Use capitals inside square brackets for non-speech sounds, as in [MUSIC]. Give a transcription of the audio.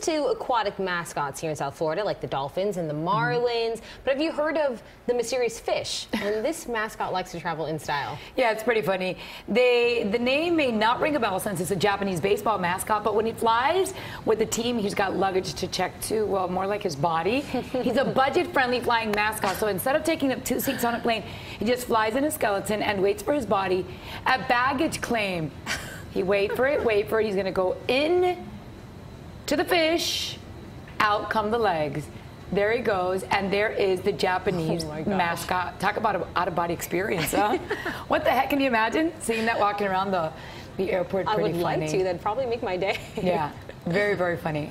to aquatic mascots here in South Florida, like the dolphins and the marlins. But have you heard of the mysterious fish? And this mascot likes to travel in style. Yeah, it's pretty funny. They the name may not ring a bell since it's a Japanese baseball mascot, but when he flies with the team, he's got luggage to check too. Well, more like his body. [LAUGHS] he's a budget-friendly flying mascot. So instead of taking up two seats on a plane, he just flies in a skeleton and waits for his body at baggage claim. He wait for it, wait for it. He's gonna go in to the fish, out come the legs. There he goes, and there is the Japanese [LAUGHS] Oh mascot. Talk about an out-of-body experience, huh? [LAUGHS] what the heck? Can you imagine seeing that walking around the, the airport? I would funny. like to. That'd probably make my day. Yeah, [LAUGHS] very, very funny.